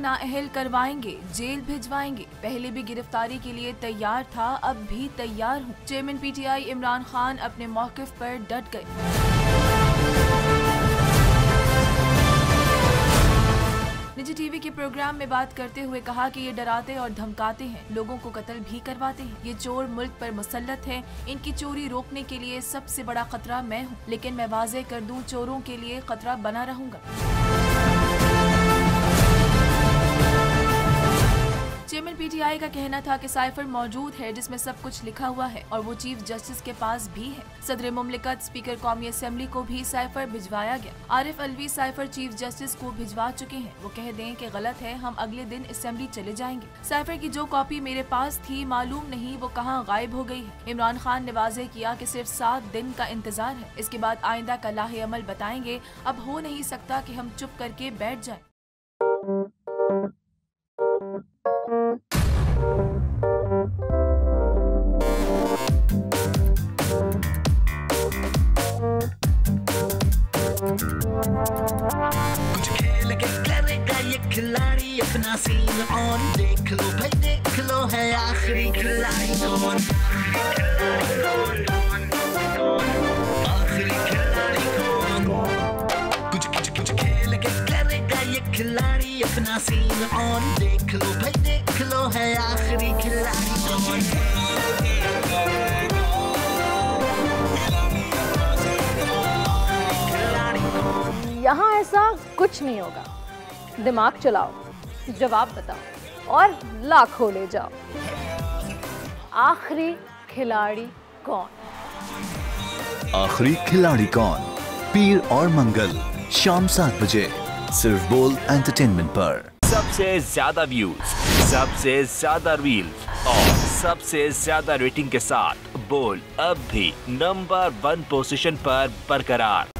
नाअहल करवाएँगे, जेल भिजवाएँगे। पहले भी गिरफ्तारी के लिए तैयार था, अब भी तैयार हूँ। चेयरमैन पीटीआई इमरान खान अपने मौकफ पर डट गए। निजी टीवी के प्रोग्राम में बात करते हुए कहा कि ये डराते और धमकाते हैं, लोगों को कत्ल भी करवाते हैं। ये चोर मुल्क पर मुसलत है, इनकी चोरी रोकने के लिए सबसे बड़ा खतरा मैं हूँ, लेकिन मैं वाजे कर दूँ, चोरों के लिए खतरा बना रहूँगा। पीटीआई का कहना था कि साइफर मौजूद है, जिसमें सब कुछ लिखा हुआ है और वो चीफ जस्टिस के पास भी है। सदर मुमलिकत स्पीकर कौमी असम्बली को भी साइफर भिजवाया गया। Arif Alvi cipher chief justice को भिजवा चुके हैं। वो कह दें कि गलत है, हम अगले दिन असम्बली चले जाएँगे। साइफर की जो कॉपी मेरे पास थी, मालूम नहीं, वो कहाँ गायब हो गई है। इमरान खान ने वाजे किया की कि सिर्फ़ सात दिन का इंतज़ार है। इसके बाद आइंदा का लाहे अमल बताएँगे। अब हो नहीं सकता की हम चुप करके बैठ जाएँ। कुछ खेल के करेगा ये खिलाड़ी अपना सीन ऑन देख लो भाई देख लो है आखिरी खिलाड़ी कौन खिलाड़ी अपना सीन ऑन देख लो भाई देख लो है आखिरी खिलाड़ी कौन यहाँ ऐसा कुछ नहीं होगा। दिमाग चलाओ जवाब बताओ और लाखों ले जाओ। आखिरी खिलाड़ी कौन? आखिरी खिलाड़ी कौन? पीर और मंगल शाम सात बजे सिर्फ़ बोल एंटरटेनमेंट पर। सबसे ज़्यादा व्यूज़ सबसे ज़्यादा रील और सबसे ज़्यादा रेटिंग के साथ बोल अब भी नंबर वन पोजीशन पर बरकरार।